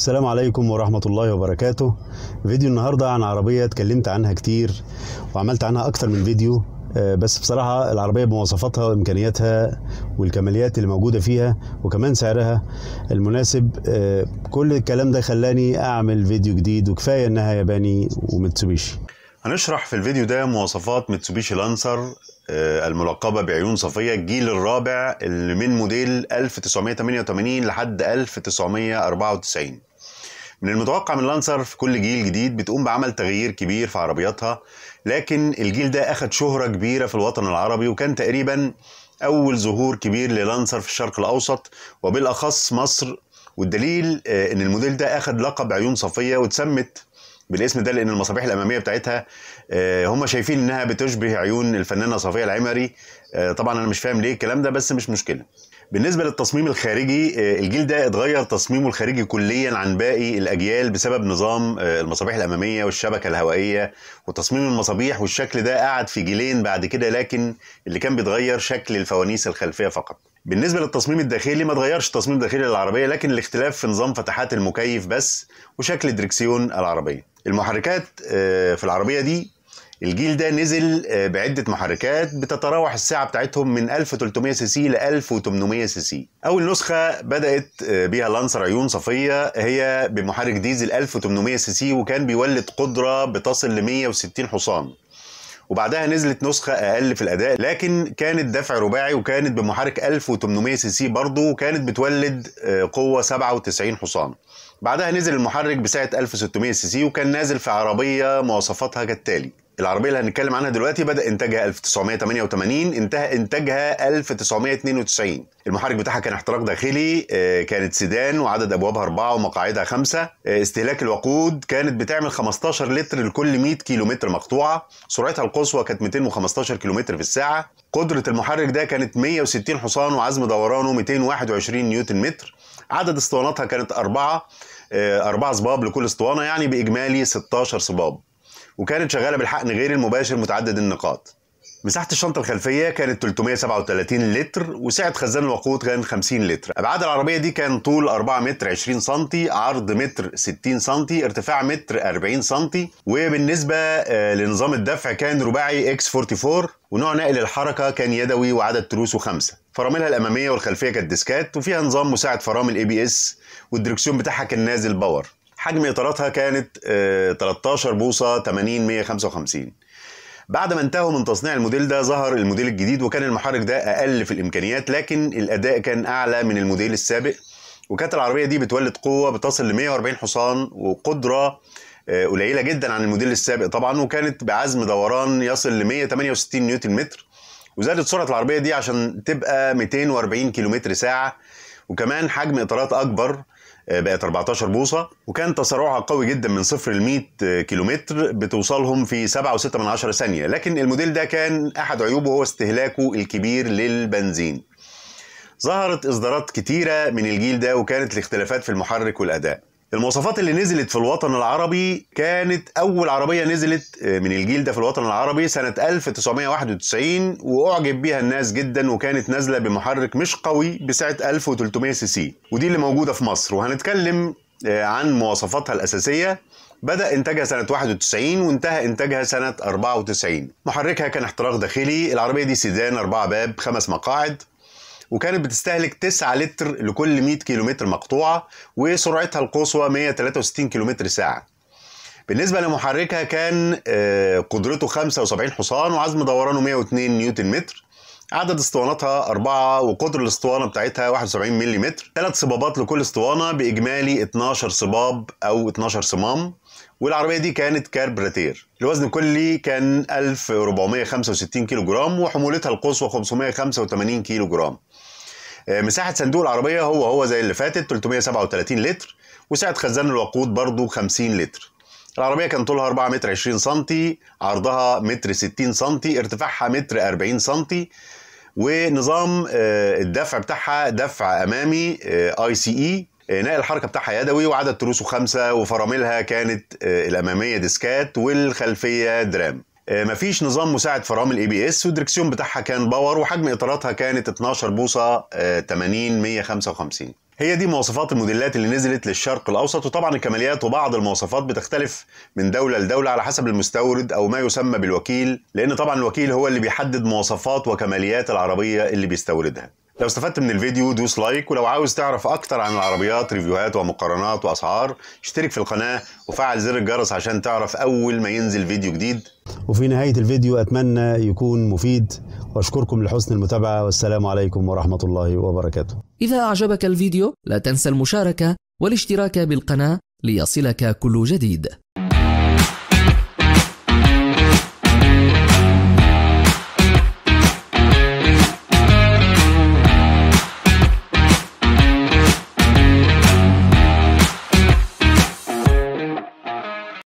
السلام عليكم ورحمة الله وبركاته. فيديو النهاردة عن عربية اتكلمت عنها كتير وعملت عنها أكتر من فيديو. آه، بس بصراحة العربية بمواصفاتها وإمكانياتها والكماليات اللي موجودة فيها وكمان سعرها المناسب. آه، كل الكلام ده خلاني أعمل فيديو جديد وكفاية إنها ياباني ومتسوبيشي. هنشرح في الفيديو ده مواصفات ميتسوبيشي لانسر آه، الملقبة بعيون صفية الجيل الرابع اللي من موديل 1988 لحد 1994 من المتوقع من لانسر في كل جيل جديد بتقوم بعمل تغيير كبير في عربياتها لكن الجيل ده أخد شهرة كبيرة في الوطن العربي وكان تقريبا أول ظهور كبير للانسر في الشرق الأوسط وبالأخص مصر والدليل آه، إن الموديل ده أخد لقب عيون صفية واتسمت بالاسم ده لأن المصابيح الأمامية بتاعتها آه، هم شايفين إنها بتشبه عيون الفنانة صفية العمري. آه، طبعا أنا مش فاهم ليه الكلام ده بس مش مشكلة. بالنسبة للتصميم الخارجي آه، الجيل ده اتغير تصميمه الخارجي كليا عن باقي الأجيال بسبب نظام المصابيح الأمامية والشبكة الهوائية وتصميم المصابيح والشكل ده قعد في جيلين بعد كده لكن اللي كان بيتغير شكل الفوانيس الخلفية فقط. بالنسبة للتصميم الداخلي ما اتغيرش التصميم الداخلي للعربية لكن الاختلاف في نظام فتحات المكيف بس وشكل دركسيون العربية. المحركات آه، في العربية دي الجيل ده نزل آه، بعدة محركات بتتراوح السعة بتاعتهم من 1300 سي سي ل 1800 سي سي. أول نسخة بدأت آه، بيها لانسر عيون صفية هي بمحرك ديزل 1800 سي سي وكان بيولد قدرة بتصل ل 160 حصان. وبعدها نزلت نسخة أقل في الأداء لكن كانت دفع رباعي وكانت بمحرك 1800 سي سي برضه وكانت بتولد آه، قوة 97 حصان. بعدها نزل المحرك بسعة 1600 سي سي وكان نازل في عربية مواصفاتها كالتالي العربية اللي هنتكلم عنها دلوقتي بدأ إنتاجها 1988 انتهى إنتاجها 1992 المحرك بتاعها كان احتراق داخلي آه، كانت سيدان وعدد أبوابها أربعة ومقاعدها خمسة. آه، استهلاك الوقود كانت بتعمل 15 لتر لكل 100 كيلومتر مقطوعة. سرعتها القصوى كانت 215 كيلومتر في الساعة. قدرة المحرك ده كانت 160 حصان وعزم دورانه 221 نيوتن متر. عدد اسطواناتها كانت أربعة آه، أربعة صباب لكل اسطوانة يعني بإجمالي 16 صباب. وكانت شغالة بالحقن غير المباشر متعدد النقاط. مساحة الشنطة الخلفية كانت 337 لتر وسعة خزان الوقود كان 50 لتر. أبعاد العربية دي كان طول 4 متر 20 سنتي عرض متر 60 سنتي ارتفاع متر 40 سنتي وبالنسبة آه، لنظام الدفع كان رباعي 4x4 ونوع نقل الحركة كان يدوي وعدد تروسه خمسة. فراملها الأمامية والخلفية كانت ديسكات وفيها نظام مساعد فرامل ABS والدركسيون بتاعها كان نازل power. حجم إطاراتها كانت آه، 13 بوصة 80 155 بعد ما انتهوا من تصنيع الموديل ده ظهر الموديل الجديد وكان المحرك ده أقل في الإمكانيات لكن الأداء كان أعلى من الموديل السابق. وكانت العربية دي بتولد قوة بتصل ل 140 حصان وقدرة آه، قليلة جدا عن الموديل السابق طبعا وكانت بعزم دوران يصل ل 168 نيوتن متر. وزادت سرعة العربية دي عشان تبقى 240 كيلومتر ساعة. وكمان حجم إطارات أكبر آه، بقت 14 بوصة وكان تسارعها قوي جدا من صفر ل 100 كيلومتر بتوصلهم في 7.6 من عشرة ثانية. لكن الموديل ده كان أحد عيوبه هو استهلاكه الكبير للبنزين. ظهرت إصدارات كتيرة من الجيل ده وكانت الاختلافات في المحرك والأداء. المواصفات اللي نزلت في الوطن العربي كانت أول عربية نزلت من الجيل ده في الوطن العربي سنة 1991 وأعجب بيها الناس جدا وكانت نازلة بمحرك مش قوي بسعة 1300 سي سي. ودي اللي موجودة في مصر. وهنتكلم آه، عن مواصفاتها الأساسية. بدأ إنتاجها سنة 91 وانتهى إنتاجها سنة 94 محركها كان احتراق داخلي. العربية دي سيدان أربعة باب خمس مقاعد. وكانت بتستهلك 9 لتر لكل 100 كيلومتر مقطوعة وسرعتها القصوى 163 كيلومتر ساعة. بالنسبة لمحركها كان آه، قدرته 75 حصان وعزم دورانه 102 نيوتن متر. عدد اسطواناتها أربعة وقطر الاسطوانة بتاعتها 71 ملم ثلاث صبابات لكل اسطوانة بإجمالي 12 صباب أو 12 صمام. والعربية دي كانت كاربراتير. الوزن الكلي كان 1465 كيلو جرام وحمولتها القصوى 585 كيلو جرام آه، مساحة صندوق العربية هو هو زي اللي فاتت 337 لتر وسعة خزان الوقود برضو 50 لتر. العربية كان طولها 4 متر 20 سنتي عرضها متر 60 سنتي ارتفاعها متر 40 سنتي ونظام آه، الدفع بتاعها دفع أمامي اي سي اي نقل الحركة بتاعها يدوي وعدد تروسه خمسة وفراملها كانت آه، الأمامية ديسكات والخلفية drum. مفيش نظام مساعد فرامل ABS والدركسيون بتاعها كان power وحجم إطاراتها كانت 12 بوصة آه، 80 155 هي دي مواصفات الموديلات اللي نزلت للشرق الأوسط وطبعا الكماليات وبعض المواصفات بتختلف من دولة لدولة على حسب المستورد أو ما يسمى بالوكيل لأن طبعا الوكيل هو اللي بيحدد مواصفات وكماليات العربية اللي بيستوردها. لو استفدت من الفيديو دوس like ولو عاوز تعرف أكتر عن العربيات ريفيوهات ومقارنات وأسعار اشترك في القناة وفعل زر الجرس عشان تعرف أول ما ينزل فيديو جديد. وفي نهاية الفيديو أتمنى يكون مفيد وأشكركم لحسن المتابعة والسلام عليكم ورحمة الله وبركاته. إذا أعجبك الفيديو لا تنسى المشاركة والاشتراك بالقناة ليصلك كل جديد.